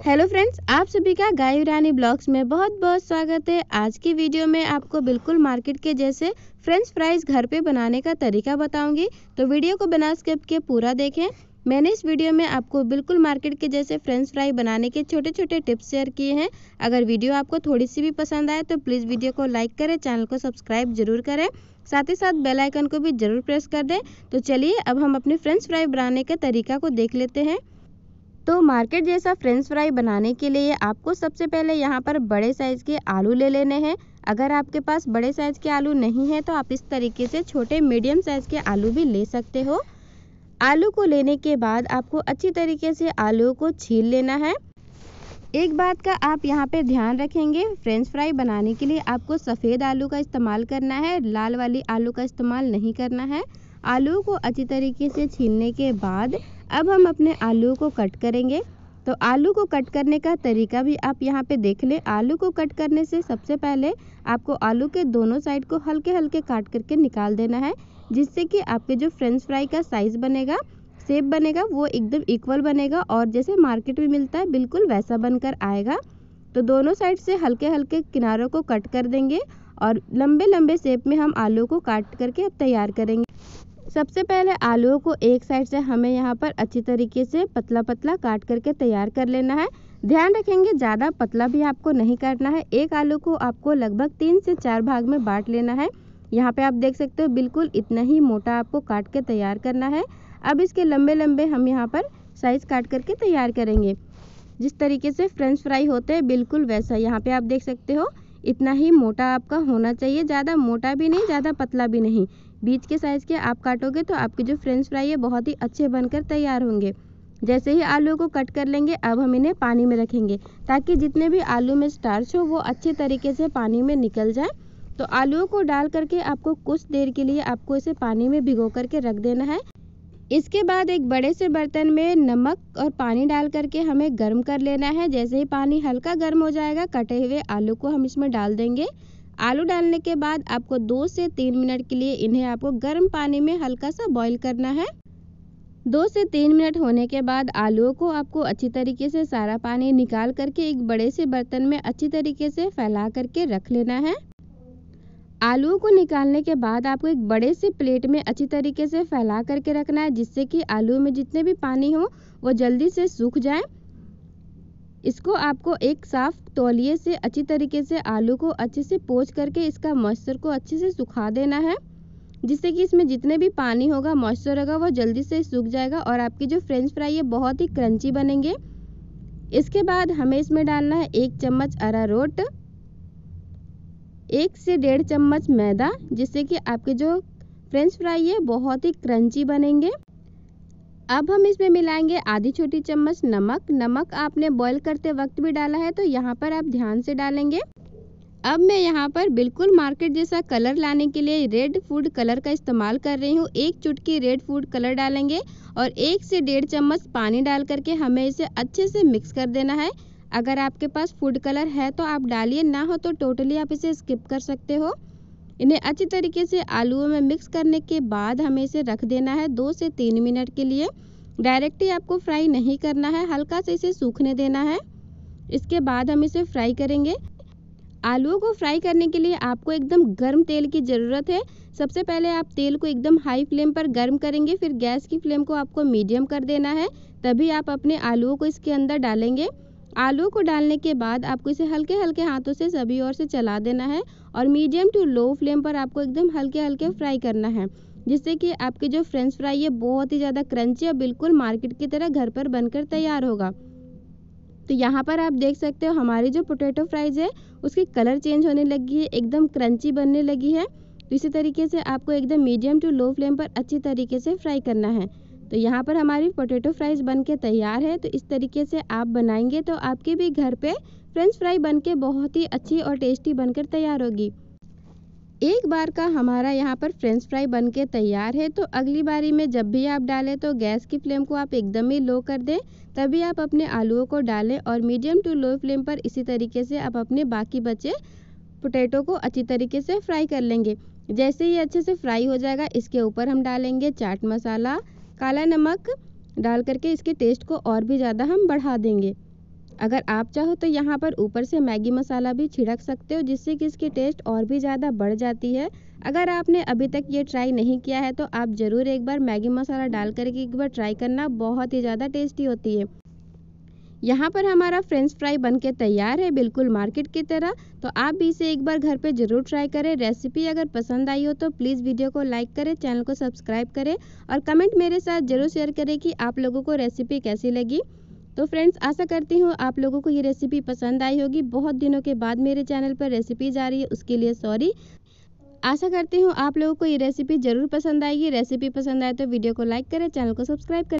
Hello friends आप सभी का गाय रानी ब्लॉग्स में बहुत बहुत स्वागत है। आज की वीडियो में आपको बिल्कुल मार्केट के जैसे फ्रेंच फ्राइज घर पे बनाने का तरीका बताऊँगी। तो वीडियो को बिना स्किप के पूरा देखें। मैंने इस वीडियो में आपको बिल्कुल मार्केट के जैसे फ्रेंच फ्राई बनाने के छोटे छोटे टिप्स शेयर किए हैं। अगर वीडियो आपको थोड़ी सी भी पसंद आए तो प्लीज़ वीडियो को लाइक करें चैनल को सब्सक्राइब ज़रूर करें। साथ ही साथ बेल आइकन को भी ज़रूर प्रेस कर दें। तो चलिए अब हम अपने फ्रेंच फ्राई बनाने के तरीका को देख लेते हैं। तो मार्केट जैसा फ्रेंच फ्राई बनाने के लिए आपको सबसे पहले यहाँ पर बड़े साइज़ के आलू ले लेने हैं। अगर आपके पास बड़े साइज़ के आलू नहीं है तो आप इस तरीके से छोटे मीडियम साइज़ के आलू भी ले सकते हो। आलू को लेने के बाद आपको अच्छी तरीके से आलू को छील लेना है। एक बात का आप यहाँ पे ध्यान रखेंगे, फ्रेंच फ्राई बनाने के लिए आपको सफ़ेद आलू का इस्तेमाल करना है, लाल वाली आलू का इस्तेमाल नहीं करना है। आलू को अच्छी तरीके से छीलने के बाद अब हम अपने आलू को कट करेंगे। तो आलू को कट करने का तरीका भी आप यहाँ पे देख लें। आलू को कट करने से सबसे पहले आपको आलू के दोनों साइड को हल्के हल्के काट करके निकाल देना है, जिससे कि आपके जो फ्रेंच फ्राई का साइज़ बनेगा सेप बनेगा, वो एकदम इक्वल बनेगा और जैसे मार्केट में मिलता है, बिल्कुल वैसा बनकर आएगा। तो दोनों साइड से हल्के हल्के किनारों को कट कर देंगे और लंबे लंबे सेप में हम आलू को काट करके अब तैयार करेंगे। सबसे पहले आलूओं को एक साइड से हमें यहाँ पर अच्छी तरीके से पतला पतला काट करके तैयार कर लेना है। ध्यान रखेंगे, ज़्यादा पतला भी आपको नहीं काटना है। एक आलू को आपको लगभग तीन से चार भाग में बांट लेना है। यहाँ पे आप देख सकते हो, बिल्कुल इतना ही मोटा आपको काट के तैयार करना है। अब इसके लंबे लंबे हम यहाँ पर साइज़ काट करके तैयार करेंगे। जिस तरीके से फ्रेंच फ्राई होते हैं, बिल्कुल वैसा यहाँ पे आप देख सकते हो, इतना ही मोटा आपका होना चाहिए। ज़्यादा मोटा भी नहीं, ज़्यादा पतला भी नहीं। बीच के साइज़ के आप काटोगे तो आपके जो फ्रेंच फ्राई है, बहुत ही अच्छे बनकर तैयार होंगे। जैसे ही आलू को कट कर लेंगे, अब हम इन्हें पानी में रखेंगे, ताकि जितने भी आलू में स्टार्च हो, वो अच्छे तरीके से पानी में निकल जाए। तो आलूओं को डाल करके आपको कुछ देर के लिए आपको इसे पानी में भिगो करके रख देना है। इसके बाद एक बड़े से बर्तन में नमक और पानी डाल करके हमें गर्म कर लेना है। जैसे ही पानी हल्का गर्म हो जाएगा, कटे हुए आलू को हम इसमें डाल देंगे। आलू डालने के बाद आपको दो से तीन मिनट के लिए इन्हें आपको गर्म पानी में हल्का सा बॉईल करना है। दो से तीन मिनट होने के बाद आलूओं को आपको अच्छी तरीके से सारा पानी निकाल करके एक बड़े से बर्तन में अच्छी तरीके से फैला करके रख लेना है। आलूओं को निकालने के बाद आपको एक बड़े से प्लेट में अच्छी तरीके से फैला करके रखना है, जिससे कि आलू में जितने भी पानी हो, वो जल्दी से सूख जाए। इसको आपको एक साफ़ तौलिए से अच्छी तरीके से आलू को अच्छे से पोच करके इसका मॉइस्चर को अच्छे से सुखा देना है, जिससे कि इसमें जितने भी पानी होगा, मॉइस्चर होगा, वो जल्दी से सूख जाएगा और आपकी जो फ्रेंच फ्राई है, बहुत ही क्रंची बनेंगे। इसके बाद हमें इसमें डालना है एक चम्मच अरारोट एक से डेढ़ चम्मच मैदा, जिससे कि आपके जो फ्रेंच फ्राई है, बहुत ही क्रंची बनेंगे। अब हम इसमें मिलाएँगे आधी छोटी चम्मच नमक। नमक आपने बॉईल करते वक्त भी डाला है तो यहाँ पर आप ध्यान से डालेंगे। अब मैं यहाँ पर बिल्कुल मार्केट जैसा कलर लाने के लिए रेड फ़ूड कलर का इस्तेमाल कर रही हूँ। एक चुटकी रेड फ़ूड कलर डालेंगे और एक से डेढ़ चम्मच पानी डाल करके हमें इसे अच्छे से मिक्स कर देना है। अगर आपके पास फ़ूड कलर है तो आप डालिए। ना हो तो टोटली आप इसे स्किप कर सकते हो। इन्हें अच्छी तरीके से आलूओं में मिक्स करने के बाद हमें इसे रख देना है दो से तीन मिनट के लिए। डायरेक्ट ही आपको फ्राई नहीं करना है, हल्का से इसे सूखने देना है। इसके बाद हम इसे फ्राई करेंगे। आलूओं को फ्राई करने के लिए आपको एकदम गर्म तेल की ज़रूरत है। सबसे पहले आप तेल को एकदम हाई फ्लेम पर गर्म करेंगे, फिर गैस की फ्लेम को आपको मीडियम कर देना है। तभी आप अपने आलूओं को इसके अंदर डालेंगे। आलू को डालने के बाद आपको इसे हल्के हल्के हाथों से सभी ओर से चला देना है और मीडियम टू लो फ्लेम पर आपको एकदम हल्के हल्के फ्राई करना है, जिससे कि आपके जो फ्रेंच फ्राई है, बहुत ही ज़्यादा क्रंची और बिल्कुल मार्केट की तरह घर पर बनकर तैयार होगा। तो यहाँ पर आप देख सकते हो, हमारी जो पोटैटो फ्राइज है, उसकी कलर चेंज होने लगी है, एकदम क्रंची बनने लगी है। तो इसी तरीके से आपको एकदम मीडियम टू लो फ्लेम पर अच्छी तरीके से फ्राई करना है। तो यहाँ पर हमारी पोटैटो फ्राइज़ बन के तैयार है तो इस तरीके से आप बनाएँगे तो आपके भी घर पे फ्रेंच फ्राई बन के बहुत ही अच्छी और टेस्टी बनकर तैयार होगी। एक बार का हमारा यहाँ पर फ्रेंच फ्राई बन के तैयार है तो अगली बारी में जब भी आप डालें तो गैस की फ्लेम को आप एकदम ही लो कर दें, तभी आप अपने आलूओं को डालें और मीडियम टू लो फ्लेम पर इसी तरीके से आप अपने बाकी बचे पोटैटो को अच्छी तरीके से फ्राई कर लेंगे। जैसे ही अच्छे से फ्राई हो जाएगा, इसके ऊपर हम डालेंगे चाट मसाला काला नमक डाल करके इसके टेस्ट को और भी ज़्यादा हम बढ़ा देंगे। अगर आप चाहो तो यहाँ पर ऊपर से मैगी मसाला भी छिड़क सकते हो, जिससे कि इसकी टेस्ट और भी ज़्यादा बढ़ जाती है। अगर आपने अभी तक ये ट्राई नहीं किया है तो आप ज़रूर एक बार मैगी मसाला डाल करके एक बार ट्राई करना, बहुत ही ज़्यादा टेस्टी होती है। यहाँ पर हमारा फ्रेंच फ्राई बन के तैयार है, बिल्कुल मार्केट की तरह। तो आप भी इसे एक बार घर पे ज़रूर ट्राई करें। रेसिपी अगर पसंद आई हो तो प्लीज़ वीडियो को लाइक करें चैनल को सब्सक्राइब करें और कमेंट मेरे साथ ज़रूर शेयर करें कि आप लोगों को रेसिपी कैसी लगी। तो फ्रेंड्स आशा करती हूँ आप लोगों को ये रेसिपी पसंद आई होगी। बहुत दिनों के बाद मेरे चैनल पर रेसिपीज़ आ रही है, उसके लिए सॉरी आशा करती हूँ आप लोगों को ये रेसिपी ज़रूर पसंद आएगी। रेसिपी पसंद आए तो वीडियो को लाइक करें चैनल को सब्सक्राइब करें।